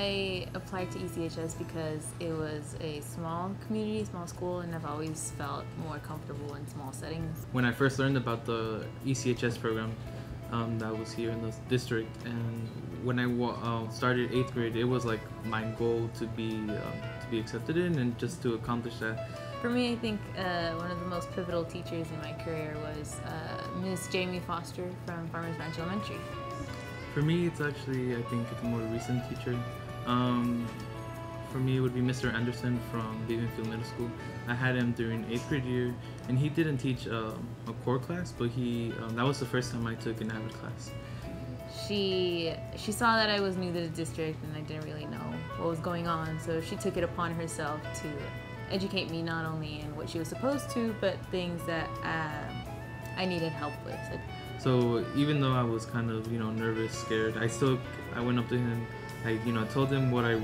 I applied to ECHS because it was a small community, small school, and I've always felt more comfortable in small settings. When I first learned about the ECHS program um, that was here in the district, and when I uh, started eighth grade, it was like my goal to be um, to be accepted in and just to accomplish that. For me, I think uh, one of the most pivotal teachers in my career was uh, Miss Jamie Foster from Farmers Branch Elementary. For me, it's actually I think it's a more recent teacher. Um, for me, it would be Mr. Anderson from Vivian Field Middle School. I had him during eighth grade year, and he didn't teach um, a core class, but he um, that was the first time I took an AVID class. She she saw that I was new to the district and I didn't really know what was going on, so she took it upon herself to educate me not only in what she was supposed to, but things that um, I needed help with. So even though I was kind of you know nervous, scared, I still I went up to him I you know told him what I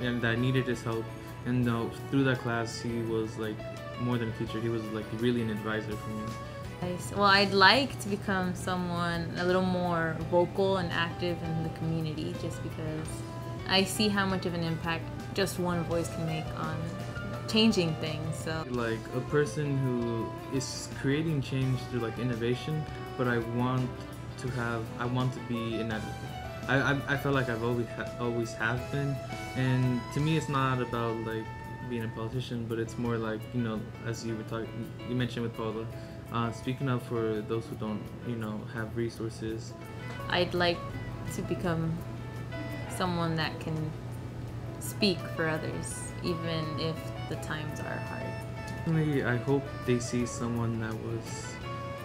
and that I needed his help, and uh, through that class he was like more than a teacher. He was like really an advisor for me. Well, I'd like to become someone a little more vocal and active in the community, just because I see how much of an impact just one voice can make on changing things. So like a person who is creating change through like innovation, but I want to have I want to be an advocate. I, I, I felt like I've always ha- always have been, and to me it's not about like being a politician, but it's more like you know as you were talking, you mentioned with Paola, uh, speaking up for those who don't you know have resources. I'd like to become someone that can speak for others, even if the times are hard. Definitely, I hope they see someone that was,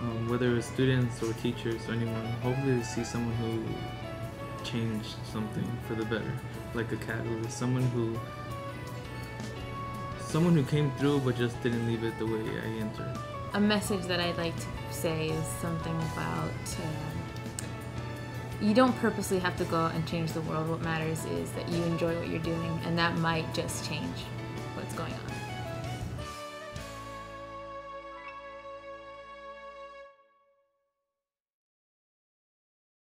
um, whether it's students or teachers or anyone, hopefully they see someone who changed something for the better, like a catalyst, someone who someone who came through but just didn't leave it the way I entered. A message that I'd like to say is something about uh, you don't purposely have to go out and change the world. What matters is that you enjoy what you're doing, and that might just change what's going on.